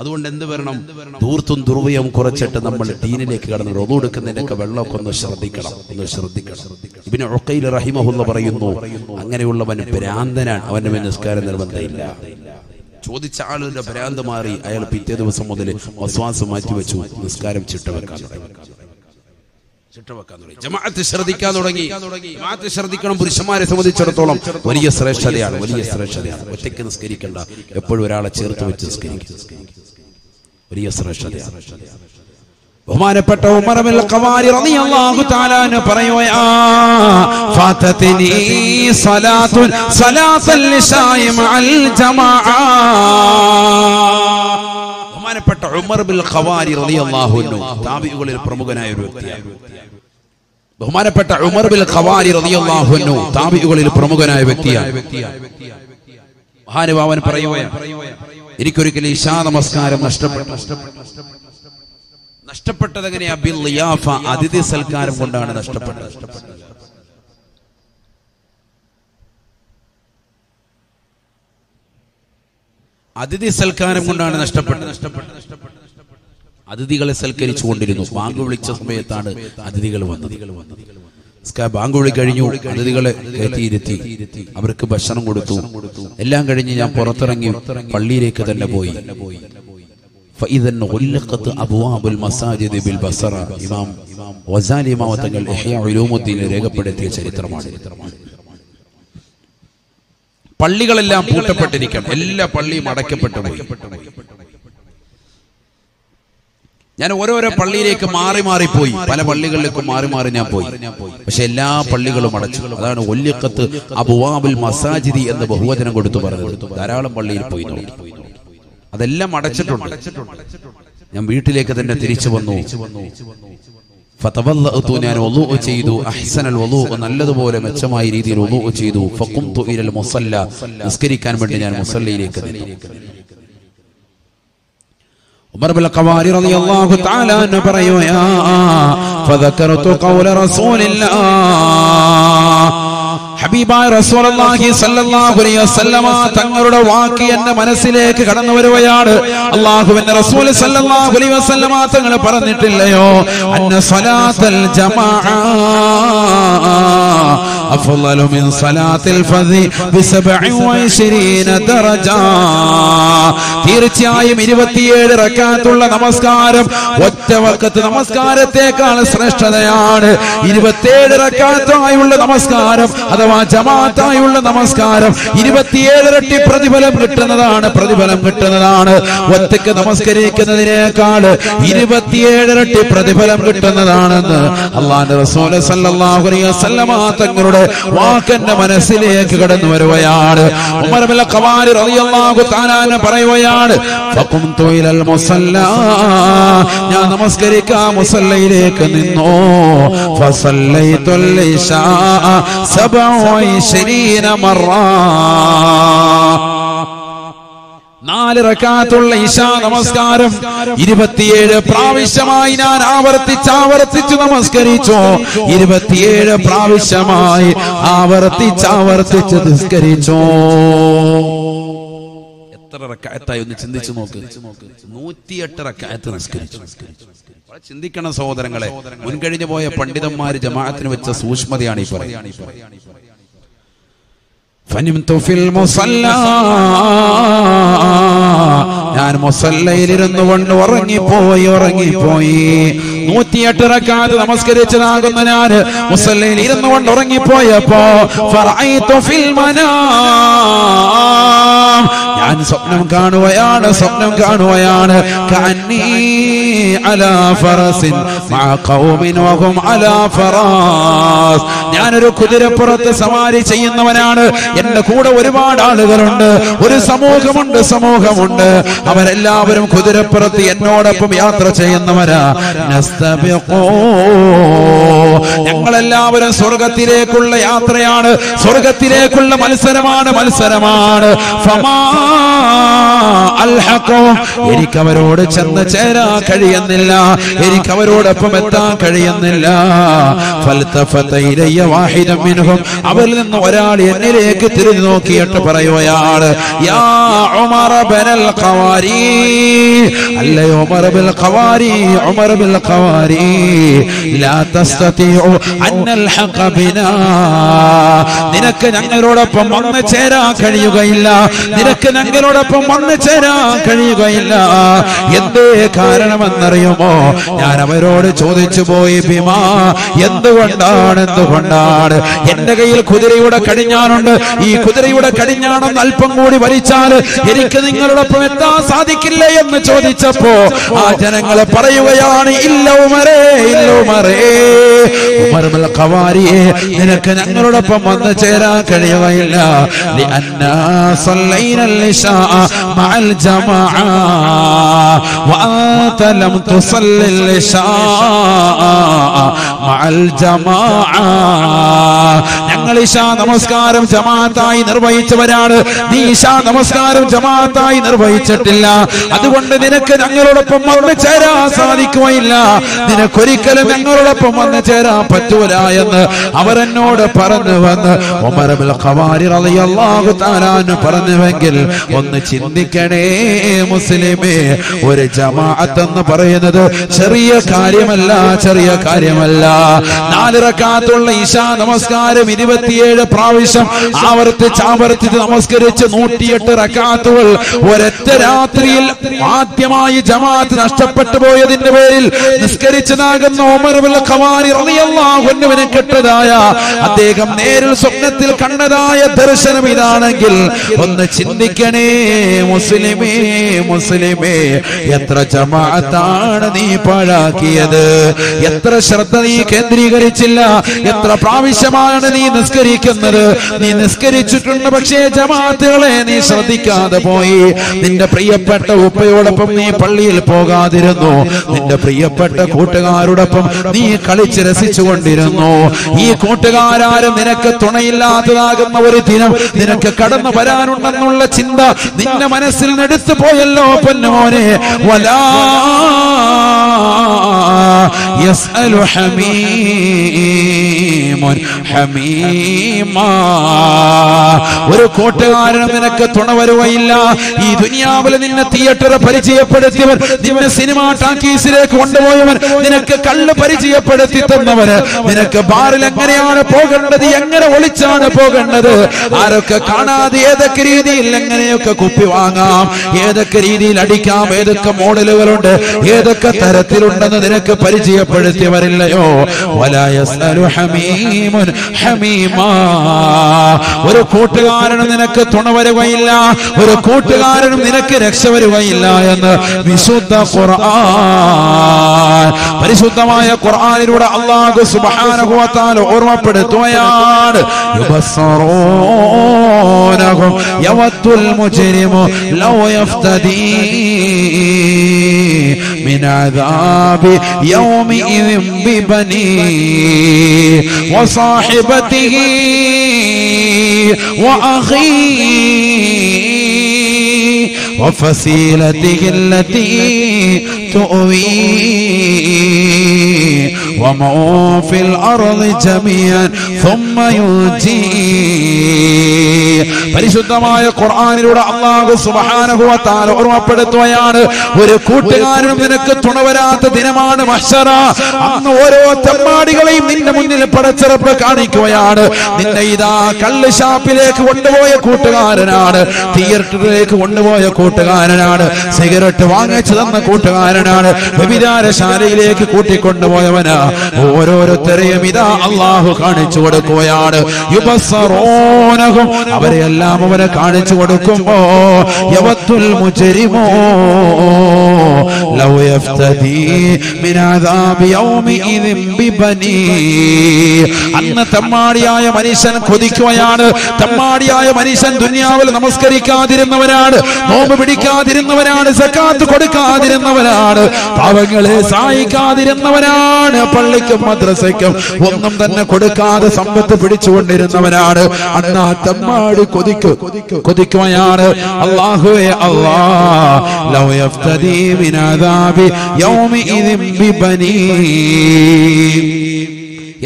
അതുകൊണ്ട് എന്ത് വരണം? ദൂർത്തും ദുർവയം കുറച്ചിട്ട് നമ്മൾ ദീനിലേക്ക് കടന്ന് റൊതു എടുക്കുന്നതിനൊക്കെ വെള്ളമൊക്കെ ഒന്ന് ശ്രദ്ധിക്കണം ഒന്ന് ശ്രദ്ധിക്കണം. പിന്നെ റഹിമഹുല്ല പറയുന്നു അങ്ങനെയുള്ളവൻ ഭ്രാന്തനാണ്. അവന്റെ മേൽ നിസ്കാരം നിർബന്ധമില്ല. ചോദിച്ച ആളുടെ ഭ്രാന്ത് മാറി അയാൾ പിറ്റേ ദിവസം മുതൽ വസ്വാസം മാറ്റിവെച്ചു. നിസ്കാരം ചിട്ടവെക്കാൻ തുടങ്ങി. ജമാഅത്ത് ശ്രദ്ധിക്കാൻ തുടങ്ങി. ജമാഅത്ത് ശ്രദ്ധിക്കണം. പുരുഷന്മാരെ സംബന്ധിച്ചിടത്തോളം വലിയ ശ്രേഷ്ഠതയാണ്. വലിയ ശ്രേഷ്ഠതയാണ്. ഒറ്റയ്ക്ക് നിസ്കരിക്കേണ്ട. എപ്പോഴും ഒരാളെ ചേർത്ത് വെച്ച് നിസ്കരിക്കും വലിയ ശ്രേഷ്ഠതയാണ്. ബഹുമാനപ്പെട്ട ഉമർ ബിൻ ഖവാരി റളിയല്ലാഹു തആല അൻഹു പറയുകയാ ഫാതതിനി സലാത്തുൻ സലാത്തൽ ഇശാഇ മഅൽ ജമാഅ ബഹുമാനപ്പെട്ട ഉമർ ബിൽ ഖവാരി റളിയല്ലാഹു അൻഹു താബിഉകളിൽ പ്രമുഖനായ ഒരു വ്യക്തിയാണ്. ബഹുമാനപ്പെട്ട ഉമർ ബിൽ ഖവാരി റളിയല്ലാഹു അൻഹു താബിഉകളിൽ പ്രമുഖനായ വ്യക്തിയാണ്. മഹാനുഭാവൻ പറയുകയാണ് എനിക്കൊരിക്കലും ഇശാ നമസ്കാരം നഷ്ടപ്പെട്ടു. നഷ്ടപ്പെട്ടത് എങ്ങനെയാ അതിഥി സൽക്കാരം കൊണ്ടാണ് നഷ്ടപ്പെട്ടത്. അതിഥി സൽക്കാരം കൊണ്ടാണ് നഷ്ടപ്പെട്ടത്. നഷ്ടപ്പെട്ടത് നഷ്ടപ്പെട്ടത് അതിഥികളെ സൽക്കരിച്ചു കൊണ്ടിരുന്നു. ബാങ്ക് വിളിച്ച സമയത്താണ് അതിഥികൾ വന്നത്. ബാങ്ക് വിളി കഴിഞ്ഞു. അതിഥികളെ കയറ്റിയിരുത്തി. അവർക്ക് ഭക്ഷണം കൊടുത്തു. എല്ലാം കഴിഞ്ഞ് ഞാൻ പുറത്തിറങ്ങി പള്ളിയിലേക്ക് തന്നെ പോയി. فإذا غلقت أبواب المساجد بالبصرة ഇമാം വസാലി ഇമാം തങ്ങൾ ഇഹ്യാ ഉലൂമുദ്ദീൻ രേഖപ്പെടുത്തിയ ചരിത്രമാണ് പള്ളികളെല്ലാം പൂട്ടപ്പെട്ടിരിക്കണം എല്ലാ പള്ളിയും അടയ്ക്കപ്പെട്ടു പോയി ഞാൻ ഓരോരോ പള്ളിയിലേക്ക് മാറി മാറി പോയി പല പള്ളികളിലേക്കും മാറി മാറി ഞാൻ പോയി പക്ഷെ എല്ലാ പള്ളികളും അടച്ചു അതാണ് ഒല്യക്കത്ത് അബുവാബുൽ മസാജിദി എന്ന് ബഹുവചനം കൊടുത്തു പറഞ്ഞത് ധാരാളം പള്ളിയിൽ പോയി നോക്കി അതെല്ലാം അടച്ചിട്ടുണ്ട്. ഞാൻ വീട്ടിലേക്ക് തന്നെ തിരിച്ചു വന്നു. ഞാൻ വളൂഅ് ചെയ്തു. അഹ്സനൽ വളൂഅ് നല്ലതുപോലെ മെച്ചമായ രീതിയിൽ വളൂഅ് ചെയ്തു. ഫഖുംതു ഇലൽ മുസല്ല. നിസ്കരിക്കാൻ വേണ്ടി ഞാൻ മുസല്ലയിലേക്ക് നിന്നു. ഉമർ ബിൻ ഖവാരി റളിയല്ലാഹു തആല അൻഹു പറയുകയാ ഫദക്കറതു ഖൗല റസൂലില്ലാഹ് ഹബീബായ റസൂലുള്ളാഹി സ്വല്ലല്ലാഹു അലൈഹി വസല്ലമ തങ്ങളുടെ വാക്ക് എന്റെ മനസ്സിലേക്ക് കടന്നു വരുകയാണ്. അല്ലാഹുവിന്റെ റസൂൽ സ്വല്ലല്ലാഹു അലൈഹി വസല്ലമ തങ്ങൾ പറഞ്ഞിട്ടില്ലയോ? അന്ന സ്വലാത്തൽ ജമാഅ. أفضل من صلاة الفذ بسبع وعشرين درجة തീർച്ചയായും ഇരുപത്തിയേഴ് റക്കാത്തുള്ള നമസ്കാരം ഒറ്റ വക്കത്ത് നമസ്കാരത്തെക്കാൾ ശ്രേഷ്ഠതയാണ് ഇരുപത്തിയേഴ് റക്കാത്തായുള്ള നമസ്കാരം അഥവാ ജമാഅത്തായുള്ള നമസ്കാരം ഇരുപത്തിയേഴ് ഇരട്ടി പ്രതിഫലം കിട്ടുന്നതാണ് പ്രതിഫലം കിട്ടുന്നതാണ് ഒറ്റയ്ക്ക് നമസ്കരിക്കുന്നതിനേക്കാൾ ഇരുപത്തിയേഴ് ഇരട്ടി പ്രതിഫലം കിട്ടുന്നതാണെന്ന് അള്ളാന്റെ റസൂൽ സല്ലല്ലാഹു അലൈഹി വസല്ലമ തങ്ങളുടെ വാക്കെന്റെ മനസ്സിലേക്ക് കടന്നു വരുകയാണ്. പറയുകയാണ് ഞാൻ നമസ്കരിക്കാ മുസല്ലയിലേക്ക് നിന്നു? ഫസല്ലൈതുൽ ഇശാ 27 മറ. നാല് റക്കാത്തുള്ള ഇശാ നമസ്കാരം. ഇരുപത്തിയേഴ് പ്രാവശ്യമായി ഞാൻ ആവർത്തിച്ച് ആവർത്തിച്ച് നമസ്കരിച്ചു. ഇരുപത്തിയേഴ് പ്രാവശ്യമായി ആവർത്തിച്ച് ആവർത്തിച്ച് നിസ്കരിച്ചു എത്ര റക്കായത്തായി ഒന്ന് ചിന്തിച്ചു നോക്ക്. നൂറ്റിയെട്ട് റക്കായത്ത് നിസ്കരിച്ചു ചിന്തിക്കണം സഹോദരങ്ങളെ. മുൻകഴിഞ്ഞു പോയ പണ്ഡിതന്മാര് ജമാഅത്തിന് വെച്ച സൂക്ഷ്മതയാണ് ഈ പറയുന്നത്. فنمت في المصلى. ഞാൻ മുസല്ലയിലിരുന്നു കൊണ്ട് ഉറങ്ങിപ്പോയി ഉറങ്ങിപ്പോയി. നൂറ്റിയെട്ട് റക്കാത്ത് നമസ്കരിച്ചതാകുന്ന ഞാൻ മുസല്ലയിൽ ഇരുന്നു കൊണ്ട് ഉറങ്ങിപ്പോയപ്പോ ഞാൻ സ്വപ്നം കാണുകയാണ് സ്വപ്നം കാണുകയാണ് അലാ ഫറസിൻ ഖൗമിൻ അലാ ഫറാസ്. ഞാനൊരു കുതിരപ്പുറത്ത് സവാരി ചെയ്യുന്നവനാണ്. എന്റെ കൂടെ ഒരുപാട് ആളുകളുണ്ട്. ഒരു സമൂഹമുണ്ട് സമൂഹമുണ്ട്. അവരെല്ലാവരും കുതിരപ്പുറത്ത് എന്നോടൊപ്പം യാത്ര ചെയ്യുന്നവരാ നസ്തബിഖൂ. ഞങ്ങളെല്ലാവരും സ്വർഗത്തിലേക്കുള്ള യാത്രയാണ്. സ്വർഗത്തിലേക്കുള്ള മത്സരമാണ് മത്സരമാണ്. എനിക്ക് അവരോട് ചെന്ന് ചേരാൻ കഴിയുന്നില്ല. എനിക്ക് അവരോടൊപ്പം എത്താൻ കഴിയുന്നില്ല. അവരിൽ നിന്ന് ഒരാൾ എന്നിലേക്ക് തിരിഞ്ഞു നോക്കിയിട്ട് പറയുകയാണ് അല്ലയോ നിനക്ക് ഞങ്ങളോടൊപ്പം വന്ന് ചേരാൻ കഴിയുകയില്ല. നിനക്ക് ഞങ്ങളോടൊപ്പം വന്ന് ചേരാൻ കഴിയുകയില്ല. എന്തേ കാരണമെന്നറിയുമോ? ഞാൻ അവരോട് ചോദിച്ചു പോയി ഭീമാ എന്തുകൊണ്ടാണ് എന്തുകൊണ്ടാണ്? എന്റെ കയ്യിൽ കുതിരയുടെ കടിഞ്ഞാണുണ്ട്. ഈ കുതിരയുടെ കടിഞ്ഞാണെന്ന് അല്പം കൂടി വലിച്ചാൽ എനിക്ക് നിങ്ങളോടൊപ്പം എത്താൻ സാധിക്കില്ല എന്ന് ചോദിച്ചപ്പോ ആ ജനങ്ങൾ പറയുകയാണ് ഇല്ല ഉമരേ ഇല്ല ഉമരേ നിനക്ക് ഞങ്ങളോടൊപ്പം വന്ന് ചേരാൻ കഴിയുകയില്ല. ഞങ്ങൾ ഇഷാ നമസ്കാരം ജമാഅത്തായി നിർവഹിച്ചവരാണ്. നീ ഇഷാ നമസ്കാരം ജമാഅത്തായി നിർവഹിച്ചിട്ടില്ല. അതുകൊണ്ട് നിനക്ക് ഞങ്ങളോടൊപ്പം വന്ന് ചേരാൻ സാധിക്കുകയില്ല. നിനക്കൊരിക്കലും ഞങ്ങളോടൊപ്പം വന്ന് ചേരാൻ പറ്റൂല എന്ന് അവരെന്നോട് പറഞ്ഞു വന്ന് ഖവാരി റളിയല്ലാഹു പറഞ്ഞുവെങ്കിൽ ഒന്ന് ചിന്തിക്കണേ മുസ്ലിമേ ഒരു ജമാഅത്ത് എന്ന് പറയുന്നത് ചെറിയ കാര്യമല്ല ചെറിയ കാര്യമല്ല. നാല് ഈശാ ഇശാ നമസ്കാരം ഇരുപത്തിയേഴ് പ്രാവശ്യം ആവർത്തിച്ച് ആവർത്തിച്ച് നമസ്കരിച്ച് നൂറ്റിയെട്ട് റക്കാത്തുകൾ ഒരൊറ്റ രാത്രിയിൽ ആദ്യമായി ജമാഅത്ത് നഷ്ടപ്പെട്ടു പോയതിന്റെ പേരിൽ നിസ്കരിച്ചതാകുന്ന ഉമർ ഖവാരി റളിയല്ലാഹു അൻഹുവിനെ കെട്ടതായ അദ്ദേഹം നേരിൽ സ്വപ്നത്തിൽ കണ്ടതായ ദർശനം ഇതാണെങ്കിൽ ഒന്ന് ചിന്തിക്കണേ മുസ്ലിമേ മുസ്ലിമേ എത്ര ജമാഅത്താണ് നീ പാഴാക്കിയത്? എത്ര ശ്രദ്ധ നീ കേന്ദ്രീകരിച്ചില്ല? എത്ര പ്രാവശ്യമാണ് നീ നിസ്കരിക്കുന്നത്? നീ നിസ്കരിച്ചിട്ടുണ്ട് പക്ഷേ ജമാഅത്തുകളെ നീ ശ്രദ്ധിക്കാതെ പോയി. നിന്റെ പ്രിയപ്പെട്ട ഉപ്പയോടൊപ്പം നീ പള്ളിയിൽ പോകാതിരുന്നു. നിന്റെ പ്രിയപ്പെട്ട കൂട്ടുകാരോടൊപ്പം നീ കളിച്ച് രസിച്ചുകൊണ്ടിരുന്നു ഈ കൂട്ടുകാരും നിനക്ക് തുണയില്ലാത്തതാകുന്ന ഒരു ദിനം നിനക്ക് കടന്നു വരാനുണ്ടെന്നുള്ള ചിന്ത നിന്റെ മനസ്സിൽ നിന്ന് എടുത്തു പോയല്ലോ പൊന്നുമോനെ. വലാ യസ്അലു حميم ഹമീമാ ഒരു കൂട്ടുകാരനും നിനക്ക് തുണ വരുവയില്ല ഈ ദുനിയാവിൽ നിന്നെ തിയേറ്റർ പരിചയപ്പെടുത്തിയവർ നിന്നെ സിനിമ ടാക്കീസിലേക്ക് കൊണ്ടുപോയവൻ നിനക്ക് കള്ള് പരിചയപ്പെടുത്തി തന്നവന്. നിനക്ക് ബാറിൽ എങ്ങനെയാണ് പോകേണ്ടത്? എങ്ങനെ ഒളിച്ചാണ് പോകേണ്ടത്? ആരൊക്കെ കാണാതെ ഏതൊക്കെ രീതിയിൽ എങ്ങനെയൊക്കെ കുപ്പി വാങ്ങാം? ഏതൊക്കെ രീതിയിൽ അടിക്കാം? ഏതൊക്കെ മോഡലുകളുണ്ട്? ഏതൊക്കെ തരത്തിലുണ്ടെന്ന് നിനക്ക് പരിചയപ്പെടുത്തിയവരില്ലയോ? ഒരു കൂട്ടുകാരനും നിനക്ക് തുണ വരുകയില്ല. ഒരു കൂട്ടുകാരനും നിനക്ക് രക്ഷ വരുകയില്ല എന്ന് വിശുദ്ധ ഖുർആൻ പരിശുദ്ധമായ ഖുർആനിലൂടെ അള്ളാഹു സുബ്ഹാനഹു വ തആല ഓർമ്മപ്പെടുത്തുകയാണ്. യുബസ്സറൂനഹും യവത്തുൽ മുജ്രിമു ലൗ യഫ്തദീ മിൻ അദാബി يومئذ ببنيه وصاحبته وأخيه وفصيلته التي تؤويه ومن في الأرض جميعا ثم ينجيه പരിശുദ്ധമായ ഖുർആനിലൂടെ അള്ളാഹു സുബ്ഹാനഹു വ തആല ഓർമ്മപ്പെടുത്തുകയാണ് ഒരു കൂട്ടുകാരനും നിനക്ക് തുണ വരാത്ത ദിനമാണ് മഹ്ശറ അന്ന് ഓരോ തെമ്മാടികളെയും നിന്റെ മുന്നിൽ പടച്ചിറപ്പ് കാണിക്കുകയാണ് നിന്നെ ഇതാ കള്ള് ഷാപ്പിലേക്ക് കൊണ്ടുപോയ കൂട്ടുകാരനാണ് തിയേറ്ററിലേക്ക് കൊണ്ടുപോയ കൂട്ടുകാരനാണ് സിഗരറ്റ് വാങ്ങിച്ചു തന്ന കൂട്ടുകാരനാണ് വ്യഭിചാരശാലയിലേക്ക് കൂട്ടിക്കൊണ്ടുപോയവനാ ഓരോരുത്തരെയും ഇതാ അള്ളാഹു കാണിച്ചു കൊടുക്കുകയാണ്. യുബസ്സറൂനഹും അവരെല്ലാം അവരെ കാണിച്ചു കൊടുക്കുമ്പോ യവത്തുൽ മുജരിമോ ലൗ യഫ്തദി മിൻ അദാബി യൗമിഇദിൻ ബിബനീ അന്ന് തമ്മാടിയായ മനുഷ്യൻ കൊതിക്കുകയാണ്. തമ്മാടിയായ മനുഷ്യൻ ദുനിയാവിൽ നമസ്കരിക്കാതിരുന്നവനാണ്. നോമ്പ് പിടിക്കാതിരുന്നവനാണ്. സക്കാത്ത് കൊടുക്കാതിരുന്നവനാണ്. പാവങ്ങളെ സഹായിക്കാതിരുന്നവനാണ്. പള്ളിക്കും മദ്രസയ്ക്കും ഒന്നും തന്നെ കൊടുക്കാതെ സമ്പത്ത് പിടിച്ചുകൊണ്ടിരുന്നവനാണ്. അന്ന് ആ തമ്മാടി കൊതിക്കും കൊതിക്കുകയാണ്. അള്ളാഹുവേ അള്ളാ ലൗ عذاب يومئذ ബിബനീ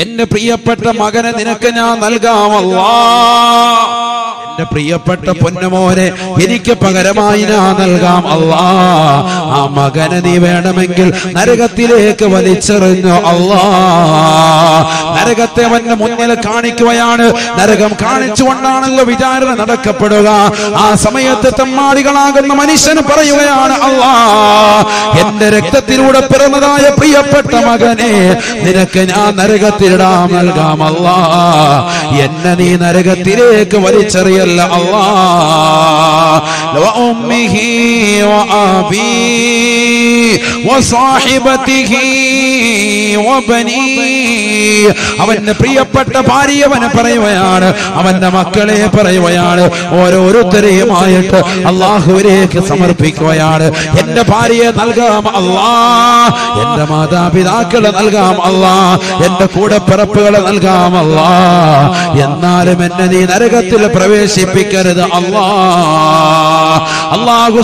എന്റെ പ്രിയപ്പെട്ട മകനെ നിനക്ക് ഞാൻ നൽകാമല്ലാ. എന്റെ പ്രിയപ്പെട്ട പൊന്നുമോനെ എനിക്ക് പകരമായി ഞാൻ നൽകാം അള്ളാ. ആ മകനെ നീ വേണമെങ്കിൽ നരകത്തിലേക്ക് വലിച്ചെറിഞ്ഞു അള്ളാ. നരകത്തെ അവന്റെ മുന്നിൽ കാണിക്കുകയാണ്. നരകം കാണിച്ചുകൊണ്ടാണല്ലോ വിചാരണ നടക്കപ്പെടുക. ആ സമയത്ത് തെമ്മാടികളാകുന്ന മനുഷ്യന് പറയുകയാണ് അള്ളാ എന്റെ രക്തത്തിലൂടെ പിറന്നതായ പ്രിയപ്പെട്ട മകനെ നിനക്ക് ഞാൻ നരകത്തിലിടാം നൽകാം അള്ളാ. എന്നെ നീ നരകത്തിലേക്ക് വലിച്ചെറിയല്ല ഇല്ല അള്ളാഹി അവന്റെ പ്രിയപ്പെട്ട ഭാര്യ അവനെ പറയുകയാണ്. അവന്റെ മക്കളെ പറയുകയാണ്. ഓരോരുത്തരെയുമായിട്ട് അള്ളാഹുവിലേക്ക് സമർപ്പിക്കുകയാണ്. എന്റെ ഭാര്യയെ നൽകാം അള്ളാ. എന്റെ മാതാപിതാക്കളെ നൽകാം അള്ളാ. എന്റെ കൂടെ പിറപ്പുകളെ നൽകാം അള്ളാ. എന്നാലും എന്നെ നീ നരകത്തിൽ പ്രവേശിക്കും പ്രവേശിപ്പിക്കരുത്. അല്ലാ അള്ളാഹു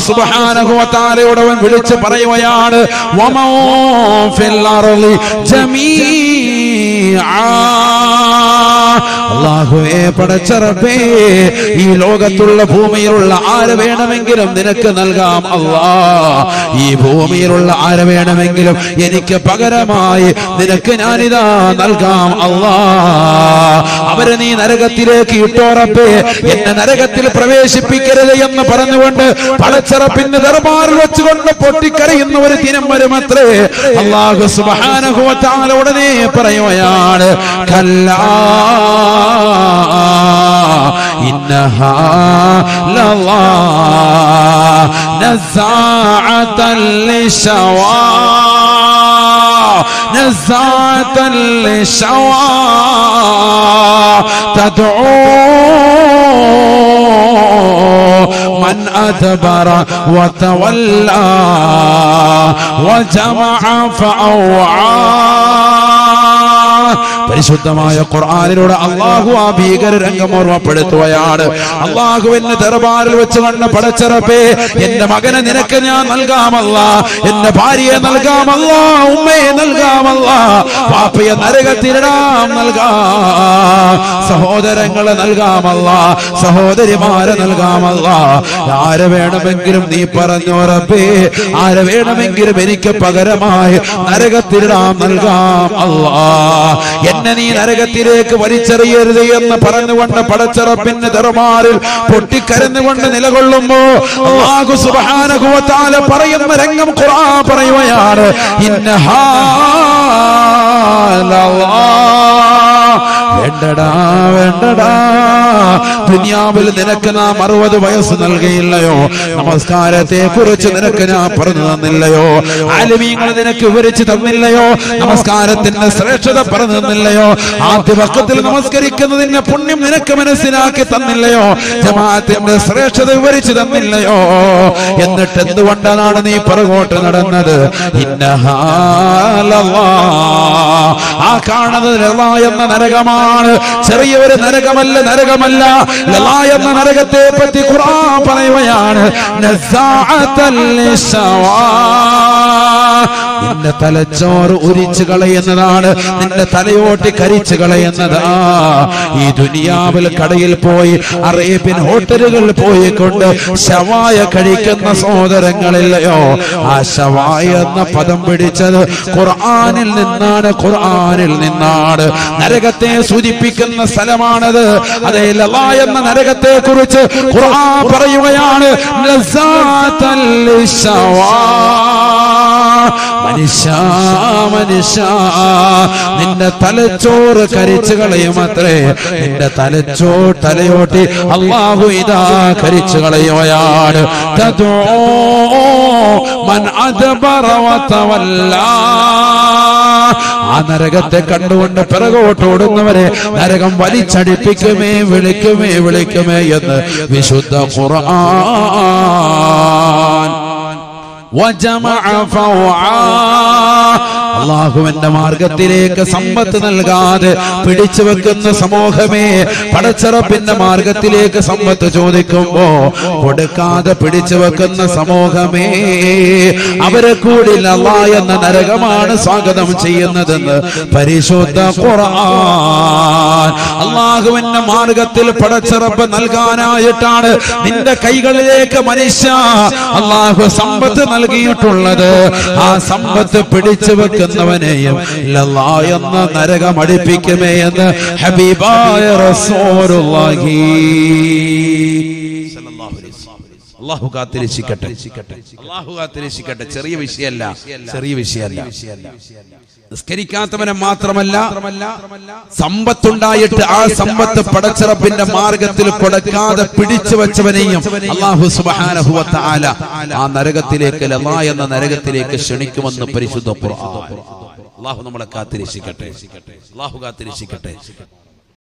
അവൻ വിളിച്ച് പറയുകയാണ് അള്ളാഹുവേ പടച്ചറപ്പേ ഈ ലോകത്തുള്ള ഭൂമിയിലുള്ള ആര് വേണമെങ്കിലും നിനക്ക് നൽകാം അല്ലാ. ഈ ഭൂമിയിലുള്ള ആര് വേണമെങ്കിലും എനിക്ക് പകരമായി നിനക്ക് ഞാനിതാ നൽകാം അല്ലാ. അവരെ നീ നരകത്തിലേക്ക് ഇട്ടോറപ്പേ എന്നെ നരകത്തിൽ പ്രവേശിപ്പിക്കരുത് എന്ന് പറഞ്ഞുകൊണ്ട് പടച്ചറപ്പിന്റെ ദർബാറിൽ വെച്ചുകൊണ്ട് പൊട്ടിക്കരയുന്ന ഒരു ദിനം വരുമത്രേ. അള്ളാഹു തആല ഉടനെ പറയുകയാണ് കല്ലാ ഇന്നഹാ ലല്ലാ നസാഅതൻ ലിശവാ نزاعة للشوى تدعو من أدبر وتولى وجمع فأوعى പരിശുദ്ധമായ ഖുർആനിലൂടെ അള്ളാഹു ആ ഭീകര രംഗം ഓർമ്മപ്പെടുത്തുകയാണ് അള്ളാഹുവിന്റെ ദർബാറിൽ വെച്ച് കണ്ട പടച്ചിറപ്പേ എന്റെ മകനെ നിനക്ക് ഞാൻ നൽകാമല്ല. എന്റെ ഭാര്യയെ നൽകാമല്ല ഉമ്മയെ നൽകാമല്ല. പാപ്പയെ നരകത്തിരിടാം നൽകാം. സഹോദരങ്ങളെ നൽകാമല്ല സഹോദരിമാരെ നൽകാമല്ല. ആരെ വേണമെങ്കിലും നീ പറഞ്ഞു റബ്ബേ ആരെ വേണമെങ്കിലും എനിക്ക് പകരമായി നരകത്തിരിടാം നൽകാം അല്ലാ. എന്നെ നീ നരകത്തിലേക്ക് വലിച്ചെറിയരുത് എന്ന് പറഞ്ഞുകൊണ്ട് പടച്ചറപ്പിന്റെ തെറുമാറിൽ പൊട്ടിക്കരഞ്ഞുകൊണ്ട് നിലകൊള്ളുമ്പോ വ പറയുന്ന രംഗം ഖുർആൻ പറയുകയാണ് വേണ്ടടാ വേണ്ടടാ. ദുനിയാവിൽ നിനക്ക് നാം അറുപത് വയസ്സ് നൽകിയില്ലയോ? നമസ്കാരത്തെ കുറിച്ച് നിനക്ക് ഞാൻ പറഞ്ഞു തന്നില്ലയോ? ആലിമീങ്ങൾ നിനക്ക് വിവരിച്ചു തന്നില്ലയോ? നമസ്കാരത്തിന്റെ ശ്രേഷ്ഠത പറഞ്ഞു തന്നില്ലയോ? ആദ്യ പക്കത്തിൽ നമസ്കരിക്കുന്നതിന്റെ പുണ്യം നിനക്ക് മനസ്സിലാക്കി തന്നില്ലയോ? ജമാഅത്തിന്റെ ശ്രേഷ്ഠത വിവരിച്ചു തന്നില്ലയോ? എന്നിട്ട് എന്തുകൊണ്ടാണ് നീ പുറകോട്ട് നടന്നത്? ആ കാണുന്നത് എന്ന നരകമാണ് ചെറിയൊരു നരകമല്ല നരകമല്ല. ലള എന്ന നരകത്തെ പറ്റി ഖുർആൻ പറയുകയാണ് നസാഅത്തൽ ലിശവാ നിന്റെ തലച്ചോറ് ഉരിച്ചു കളയുന്നതാണ്. നിന്റെ തലയോട്ടി കരിച്ചു കളയുന്നതാ. ഈ ദുനിയാവിൽ കടയിൽ പോയി അറേബ്യൻ ഹോട്ടലുകളിൽ പോയി കൊണ്ട് ശവായ കഴിക്കുന്ന സഹോദരങ്ങളില്ലയോ? ആ ശവായ എന്ന പദം പിടിച്ചത് ഖുർആാനിൽ നിന്നാണ് ഖുർആാനിൽ നിന്നാണ്. നരകത്തെ സൂചിപ്പിക്കുന്ന സ്ഥലമാണത്. അതേ ലവാ എന്ന നരകത്തെ കുറിച്ച് ഖുർആൻ പറയുകയാണ്. ലസാത്തൽ ലിശവാ. മനുഷ്യ മനുഷ്യ നിന്റെ തലച്ചോറ് കരിച്ചു കളയും അത്രേ. നിന്റെ തലച്ചോ തലയോട്ടി അള്ളാഹു ഇതാ കരിച്ചു കളയോയാണ് മൻ അദബറ വതവല്ല ആ നരകത്തെ കണ്ടുകൊണ്ട് പിറകോട്ട് ഓടുന്നവരെ നരകം വലിച്ചടിപ്പിക്കുമേ വിളിക്കുമേ വിളിക്കുമേ എന്ന് വിശുദ്ധ ഖുർആൻ وجمع فوعا. അള്ളാഹുവിന്റെ മാർഗത്തിലേക്ക് സമ്പത്ത് നൽകാതെ പിടിച്ചു വെക്കുന്ന സമൂഹമേ പടച്ചറപ്പിന്റെ മാർഗത്തിലേക്ക് സമ്പത്ത് ചോദിക്കുമ്പോ കൊടുക്കാതെ പിടിച്ചു വെക്കുന്ന സമൂഹമേ അവരെ കൂടി അള്ളാ എന്ന നരകമാണ് സ്വാഗതം ചെയ്യുന്നതെന്ന് പരിശുദ്ധ അള്ളാഹുവിന്റെ മാർഗത്തിൽ പടച്ചിറപ്പ് നൽകാനായിട്ടാണ് നിന്റെ കൈകളിലേക്ക് മനുഷ്യ അള്ളാഹു സമ്പത്ത് നൽകിയിട്ടുള്ളത്. ആ സമ്പത്ത് പിടിച്ചു വെക്കുന്നവനെയും എന്ന നരകം അടുപ്പിക്കുമേ എന്ന് ഹബീബായ റസൂലുള്ളാഹി. അള്ളാഹു കാത്തിരക്ഷിക്കട്ടെ. അള്ളാഹു കാത്തിരക്ഷിക്കട്ടെ. ചെറിയ വിഷയമല്ല ചെറിയ വിഷയമല്ല നിസ്കരിക്കാത്തവനെ മാത്രമല്ല സമ്പത്തുണ്ടായിട്ട് ആ സമ്പത്ത് പടച്ചിറപ്പിന്റെ മാർഗത്തിൽ കൊടുക്കാതെ പിടിച്ചു വെച്ചവനെയും അള്ളാഹു സുബ്ഹാനഹു വ ആ നരകത്തിലേക്ക് ലമാ എന്ന നരകത്തിലേക്ക് ക്ഷണിക്കുമെന്ന് പരിശുദ്ധ അള്ളാഹു നമ്മളെ കാത്തിരക്ഷിക്കട്ടെ. അള്ളാഹു കാത്തിരക്ഷിക്കട്ടെ.